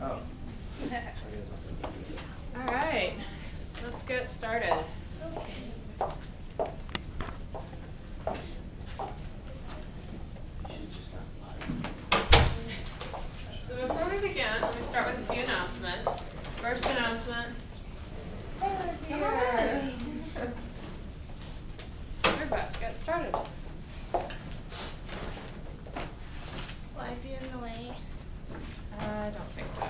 Oh. All right, let's get started. So before we begin, let me start with a few announcements. First announcement. Taylor's Hi. We're about to get started. Will I be in the way? I don't think so.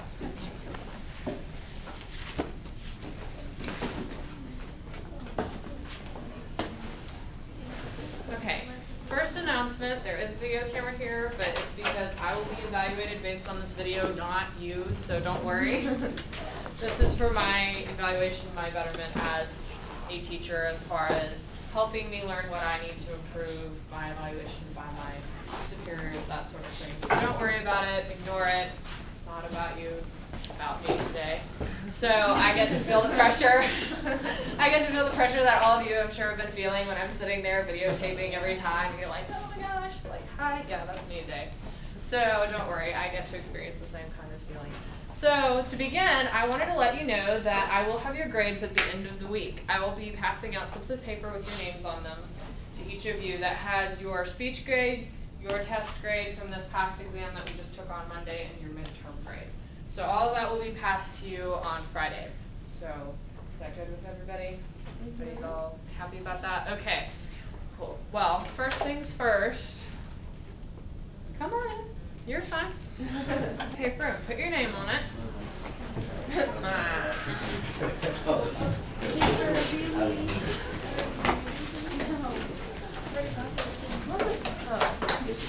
Okay, first announcement, there is a video camera here, but it's because I will be evaluated based on this video, not you, so don't worry. This is for my evaluation, my betterment as a teacher as far as helping me learn what I need to improve my evaluation by my superiors, that sort of thing. So don't worry about it, ignore it, it's not about you, about me today. So I get to feel the pressure. I get to feel the pressure that all of you, I'm sure, have been feeling when I'm sitting there videotaping every time. You're like, oh my gosh, like, hi, yeah, that's me today. So don't worry, I get to experience the same kind of feeling. So to begin, I wanted to let you know that I will have your grades at the end of the week. I will be passing out slips of paper with your names on them to each of you that has your speech grade, your test grade from this past exam that we just took on Monday, and your midterm. So all of that will be passed to you on Friday. So is that good with everybody? Everybody's mm-hmm. all happy about that? Okay, cool. Well, first things first. Come on in. You're fine. Paper, put your name on it.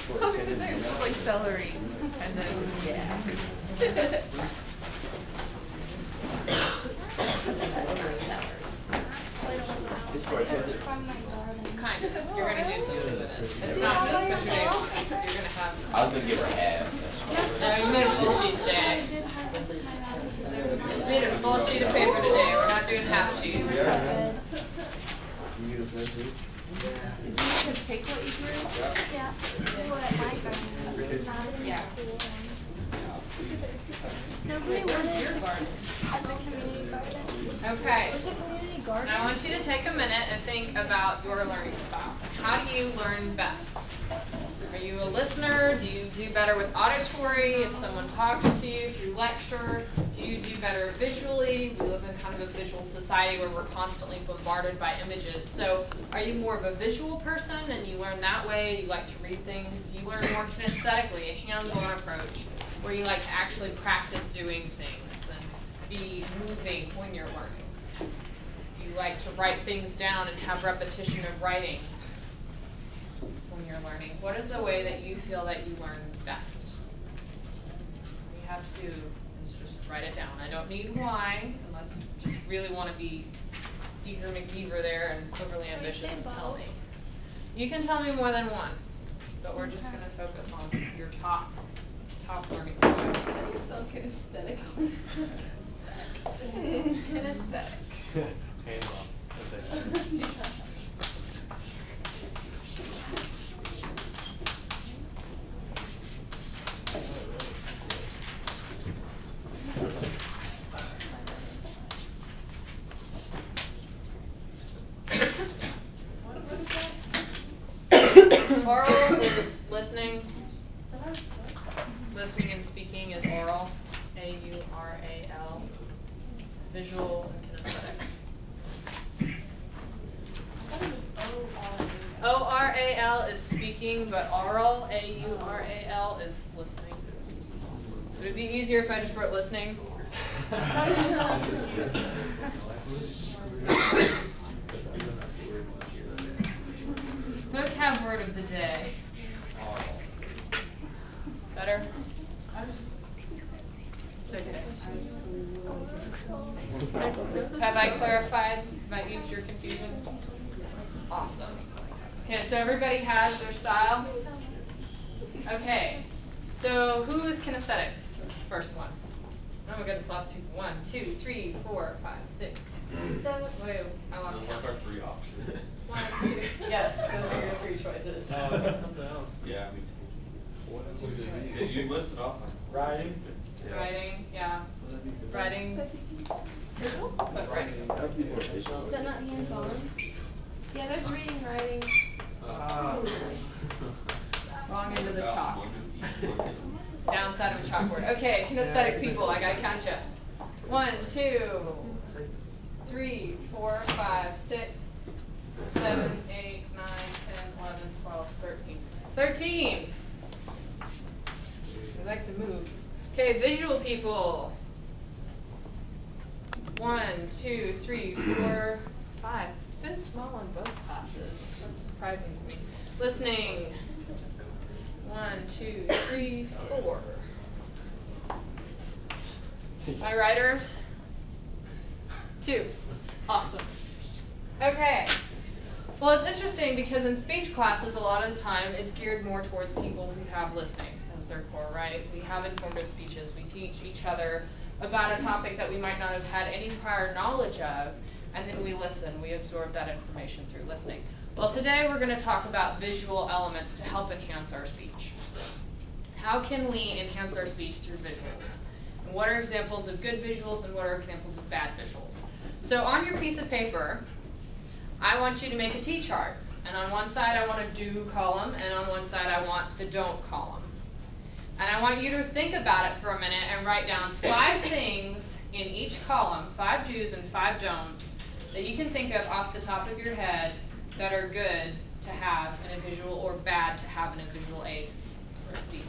I was gonna say, it smells oh, like celery, and then, yeah. This for. Kind of. You're gonna do something with it. It's not just put your name on it. You're gonna have. I was gonna give her half. That's why. No, you made a full sheet today. You made a full sheet of paper today. We're not doing half sheets. You need a pen too? You just take what you drew? Yeah. Nobody your garden? Okay. A community garden. And I want you to take a minute and think about your learning style. How do you learn best? Are you a listener? Do you do better with auditory? If someone talks to you through lecture, do you do better visually? We live in kind of a visual society where we're constantly bombarded by images. So are you more of a visual person and you learn that way? You like to read things? Do you learn more kinesthetically, a hands-on approach, where you like to actually practice doing things and be moving when you're learning? Do you like to write things down and have repetition of writing when you're learning? What is the way that you feel that you learn best? All you have to do is just write it down. I don't need why, unless you just really want to be eager McBeaver there and overly ambitious and tell me. You can tell me more than one, but we're just gonna focus on your top, top learning style. How do you spell kinesthetic? Kinesthetic. Hands on. That's it. Aural is listening. Listening and speaking is oral. A U R A L. Visual and kinesthetic. O R A L is speaking, but aural, A U R A L, is listening. Would it be easier if I just wrote listening? Vocab word of the day. Better? It's okay. Have I clarified, have I eased your confusion? Awesome. Okay, so everybody has their style? Okay, so who is kinesthetic? This is the first one. Oh my goodness, lots of people. One, two, three, four, five, six, seven, wait, I lost Those count. are our three options. One, two, yes, those are your three choices. Oh, I got something else. Yeah, me too. What else it be? Because you listed off on. Writing, yeah. Writing, Visual? but writing. That'd be more visual. Is that not hands-on? Yeah, there's reading, writing. Ah. Wrong end of the chalk. Downside of a chalkboard. Okay, kinesthetic people, I gotta count ya. One, two, three, four, five, six, seven, eight, nine, ten, eleven, twelve, thirteen. Thirteen! We like to move. Okay, visual people. One, two, three, four, five. It's been small in both classes. That's surprising to me. Listening. One, two, three, four. My writers? Two. Awesome. Okay. Well, it's interesting because in speech classes, a lot of the time, it's geared more towards people who have listening as their core, right? We have informative speeches. We teach each other about a topic that we might not have had any prior knowledge of, and then we listen. We absorb that information through listening. Well, today we're going to talk about visual elements to help enhance our speech. How can we enhance our speech through visuals? And what are examples of good visuals and what are examples of bad visuals? So on your piece of paper, I want you to make a T-chart. And on one side I want a do column, and on one side I want the don't column. And I want you to think about it for a minute and write down five things in each column, five do's and five don'ts, that you can think of off the top of your head that are good to have in a visual or bad to have in a visual aid or speech.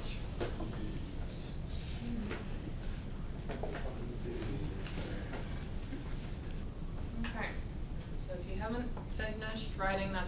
Okay, so if you haven't finished writing that